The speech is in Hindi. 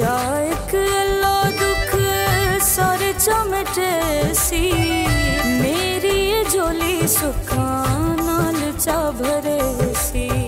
जायक लो दुख सारे चमट सी। मेरी झोली सुखा नाल चा भरे सी।